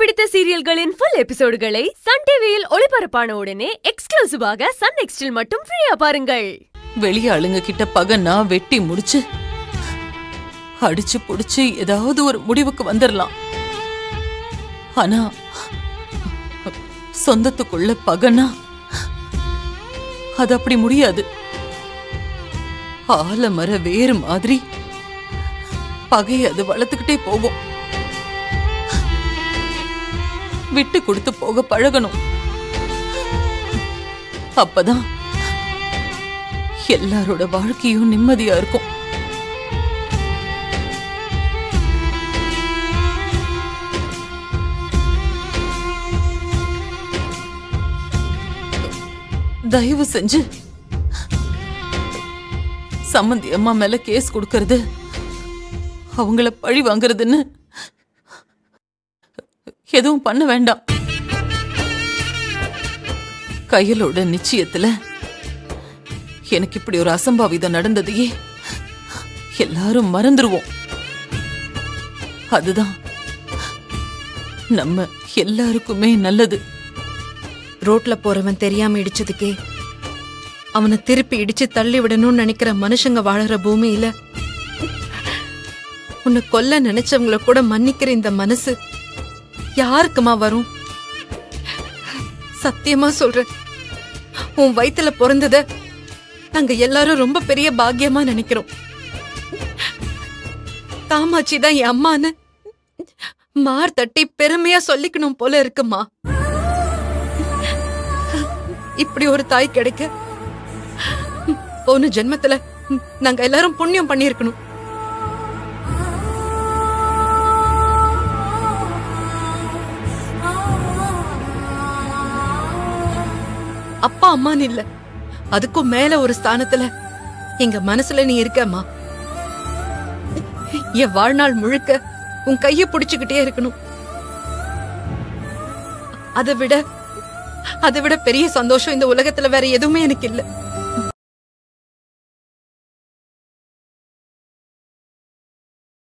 பிடித்த சீரியல்களின் full எபிசோடுகளை Sun டிவியில் ஒளிபரப்பான உடனே எக்ஸ்க்ளூசிவாக சன் நெக்ஸ்டில் மட்டும் ஃப்ரீயா பாருங்கள். வெளிய ஆளுங்க கிட்ட பகன்னா வெட்டி முடிச்சு அடிச்சு புடிச்சு ஏதாவது ஒரு முடிவுக்கு வந்துடலாம் ஆனா சொந்தத்துக்குள்ள பகனா அது அப்படி முடியாது. ஆலமர வேறு மாதிரி. பகையை அது வளர்த்துக்கிட்டே போகும். விட்டு கொடுத்து போக பழகணும். அப்பதான் எல்லாரோட வாழ்க்கையும் நிம்மதியா இருக்கும். தயவு செஞ்சு சம்மந்தி அம்மா மேல கேஸ் கொடுக்கறது அவங்கள பழி வாங்குறதுன்னு எதுவும் பண்ண வேண்டாம். கையலோட நிச்சயத்துல எனக்கு இப்படி ஒரு அசம்பாவிதம் நடந்ததையே எல்லாரும் மறந்துருவோம். அதுதான் நம்ம எல்லாருக்குமே நல்லது. ரோட்ல போறவன் தெரியாம இடிச்சதுக்கே அவனை திருப்பி இடிச்சு தள்ளி விடணும்னு நினைக்கிற மனுஷங்க வாழற பூமியில உன்னை கொல்ல நினைச்சவங்கள கூட மன்னிக்கிற இந்த மனசு யாருக்குமா வரும்? சத்தியமா சொல்றேன். உன் வயித்துல பிறந்தத நாங்க எல்லாரும் ரொம்ப பெரிய பாக்கியமா நினைக்கிறோம். காமாட்சி தான் என் அம்மான்னு மார் தட்டி பெருமையா சொல்லிக்கணும் போல இருக்குமா? இப்படி ஒரு தாய் கிடைக்க போன ஜென்மத்துல நாங்க எல்லாரும் புண்ணியம் பண்ணிருக்கணும் அப்பா அம்மான்னு இல்ல. அதுக்கும் மேல ஒரு ஸ்தானத்துல எங்க மனசுல நீ இருக்கம்மா. என் வாழ்நாள் முழுக்க உன் கைய புடிச்சுக்கிட்டே இருக்கணும். அதை விட அதை விட பெரிய சந்தோஷம் இந்த உலகத்துல வேற எதுவுமே எனக்கு இல்ல.